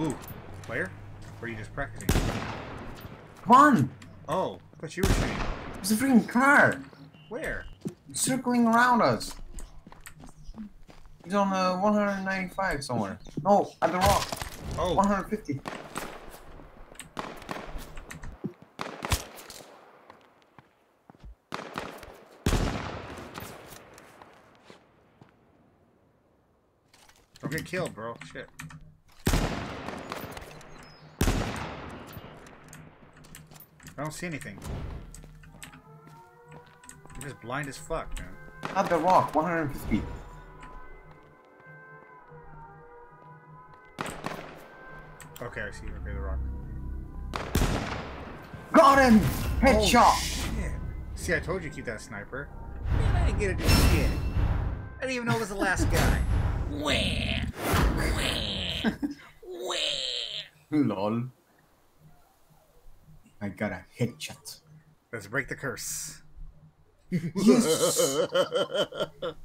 Ooh, player? Or are you just practicing? Come on! Oh, but you were shooting. There's a freaking car! Where? Circling around us! He's on uh, 195 somewhere. No, at the rock. Oh, 150. don't get killed, bro. Shit. I don't see anything. You're just blind as fuck, man. At the rock, 150. feet. Okay, I see. Okay, the rock. Got him! Oh, Headshot! shit. See, I told you to keep that sniper. Man, I didn't get to do shit. I didn't even know it was the last guy. Wah! Wah! Wah! Lol. I got a headshot. Let's break the curse. Yes!